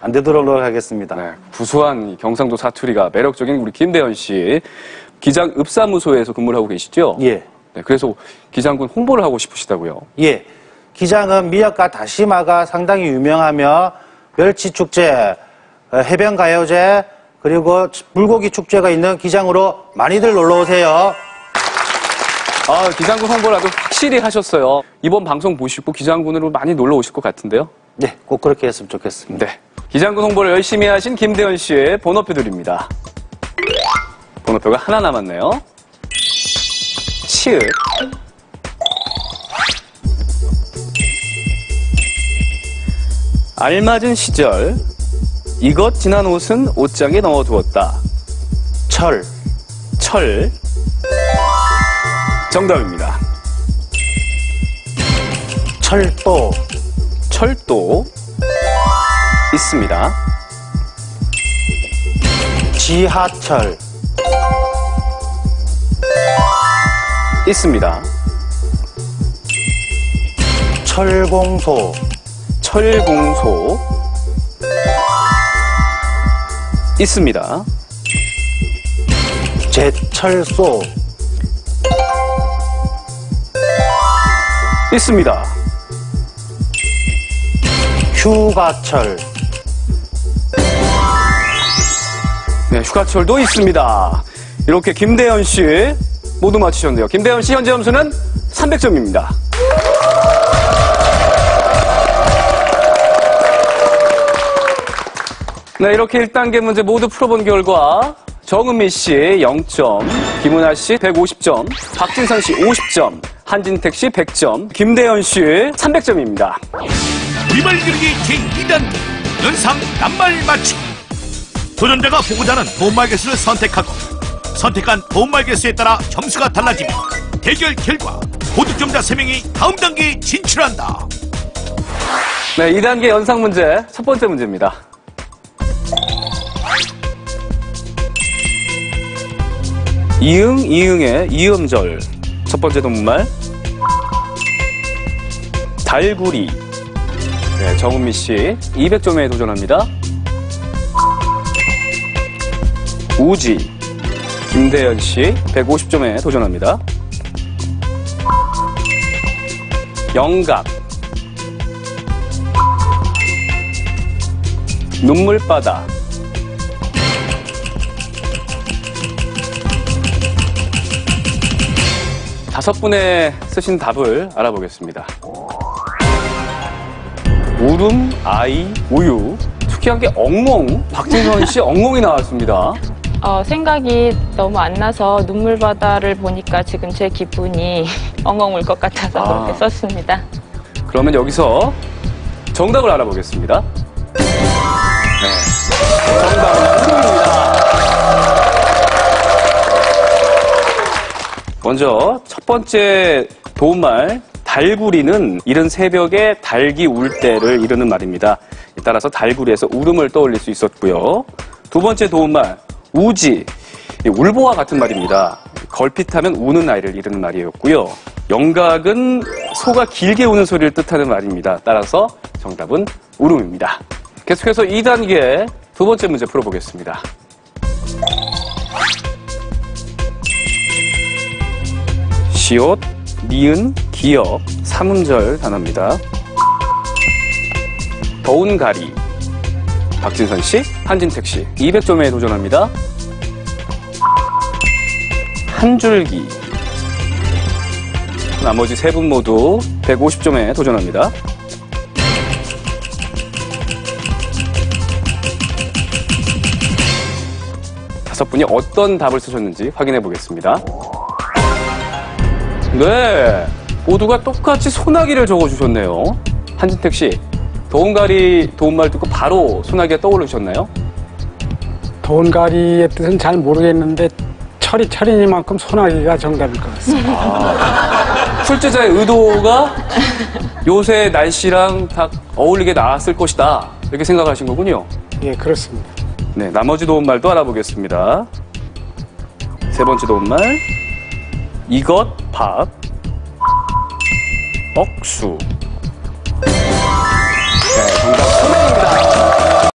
안 되도록 노력하겠습니다. 네, 구수한 이 경상도 사투리가 매력적인 우리 김대현 씨. 기장 읍사무소에서 근무를 하고 계시죠? 예. 네, 그래서 기장군 홍보를 하고 싶으시다고요. 예. 기장은 미역과 다시마가 상당히 유명하며 멸치 축제, 어, 해변 가요제, 그리고 물고기 축제가 있는 기장으로 많이들 놀러 오세요. 아, 기장군 홍보를 아주 확실히 하셨어요. 이번 방송 보시고 기장군으로 많이 놀러 오실 것 같은데요? 네, 꼭 그렇게 했으면 좋겠습니다. 네. 기장군 홍보를 열심히 하신 김대현 씨의 번호표 드립니다. 번호표가 하나 남았네요. 치읓. 알맞은 시절. 이것 지난 옷은 옷장에 넣어두었다. 철, 철. 정답입니다. 철도, 철도. 있습니다. 지하철, 있습니다. 철공소, 철공소 있습니다. 제철소, 있습니다. 휴가철, 네, 휴가철도 있습니다. 이렇게 김대현 씨 모두 맞히셨네요. 김대현 씨 현재 점수는 300점입니다. 네, 이렇게 1단계 문제 모두 풀어본 결과 정은미 씨 0점, 김은아 씨 150점, 박진선 씨 50점, 한진택 씨 100점, 김대현 씨 300점입니다. 우리말 그리기 제2단계 연상 낱말 맞추기 도전자가 보고자 하는 도움말 개수를 선택하고 선택한 도움말 개수에 따라 점수가 달라지며 대결 결과 고득점자 3명이 다음 단계에 진출한다 네, 2단계 연상 문제 첫 번째 문제입니다. 이응, 이응의 이음절. 첫 번째 동문말. 달구리. 네, 정은미 씨 200점에 도전합니다. 우지. 김대현 씨 150점에 도전합니다. 영각. 눈물바다. 다섯 분의 쓰신 답을 알아보겠습니다. 울음, 아이, 우유. 특이한 게 엉엉. 박진선 씨 엉엉이 나왔습니다. 어, 생각이 너무 안 나서 눈물바다를 보니까 지금 제 기분이 엉엉 울 것 같아서 아. 그렇게 썼습니다. 그러면 여기서 정답을 알아보겠습니다. 네. 정답은 울음입니다. 먼저 첫 번째 도움말 달구리는 이른 새벽에 달기 울 때를 이르는 말입니다. 따라서 달구리에서 울음을 떠올릴 수 있었고요. 두 번째 도움말 우지 이 울보와 같은 말입니다. 걸핏하면 우는 아이를 이르는 말이었고요. 영각은 소가 길게 우는 소리를 뜻하는 말입니다. 따라서 정답은 울음입니다. 계속해서 2단계 두 번째 문제 풀어보겠습니다. 시옷, 니은, 기역, 삼음절 단어입니다. 더운 가리. 박진선 씨, 한진택 씨, 200점에 도전합니다. 한 줄기. 나머지 세 분 모두 150점에 도전합니다. 다섯 분이 어떤 답을 쓰셨는지 확인해 보겠습니다. 네, 모두가 똑같이 소나기를 적어주셨네요. 한진택 씨, 더운가리 도움말 듣고 바로 소나기가 떠오르셨나요? 돈가리의 뜻은 잘 모르겠는데 철이 철이니만큼 소나기가 정답일 것 같습니다. 출제자의 의도가 요새 날씨랑 다 어울리게 나왔을 것이다. 이렇게 생각하신 거군요. 예, 그렇습니다. 네, 나머지 도움말도 알아보겠습니다. 세 번째 도움말, 이것, 밥, 억수. Okay,